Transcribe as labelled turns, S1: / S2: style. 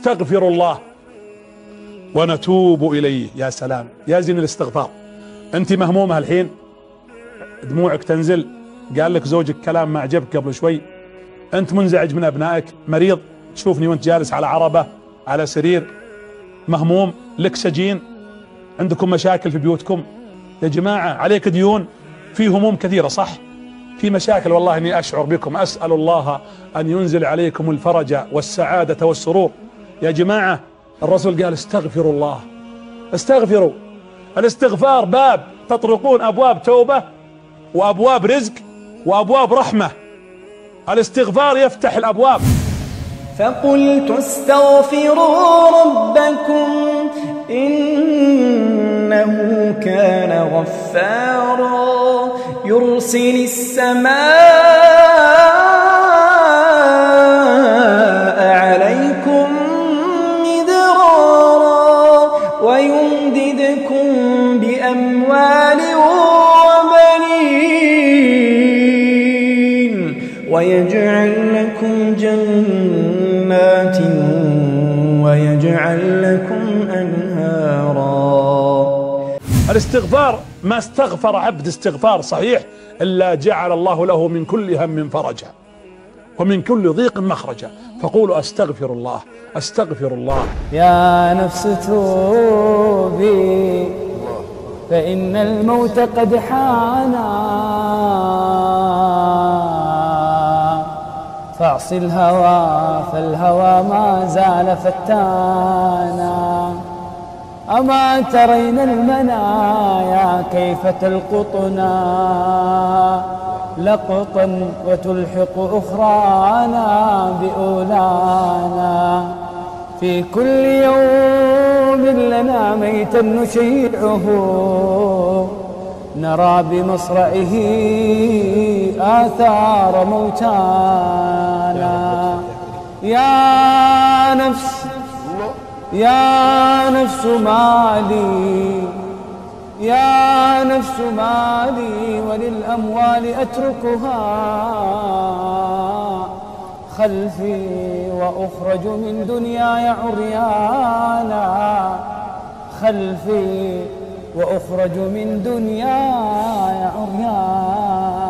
S1: نستغفر الله ونتوب إليه. يا سلام. يا زين الاستغفار. أنت مهمومة الحين؟ دموعك تنزل. قال لك زوجك كلام ما عجبك قبل شوي. أنت منزعج من أبنائك؟ مريض؟ تشوفني وأنت جالس على عربة على سرير. مهموم؟ لك سجين؟ عندكم مشاكل في بيوتكم؟ يا جماعة عليك ديون. في هموم كثيرة صح؟ في مشاكل والله إني أشعر بكم. أسأل الله أن ينزل عليكم الفرج والسعادة والسرور. يا جماعة الرسول قال استغفروا الله. استغفروا. الاستغفار باب تطرقون أبواب توبة وأبواب رزق وأبواب رحمة. الاستغفار يفتح الأبواب.
S2: فقلت استغفروا ربكم إنه كان غفارا. يرسل السماء ويجعل لكم جنات ويجعل لكم أنهارا.
S1: الاستغفار ما استغفر عبد استغفار صحيح إلا جعل الله له من كل هم فرجا ومن كل ضيق مخرجا. فقولوا أستغفر الله أستغفر الله.
S3: يا نفس توبي فإن الموت قد حانا. فاعص الهوى فالهوى ما زال فتانا. أما ترين المنايا كيف تلقطنا؟ لقطا وتلحق أخرانا بأولانا. في كل يوم لنا ميتا نشيعه. نرى بمصرعه آثار موتانا. يا نفس يا نفس مالي يا نفس مالي وللأموال أتركها. خلفي وأخرج من دنياي عريانا. خلفي وأخرج من دنياي عريان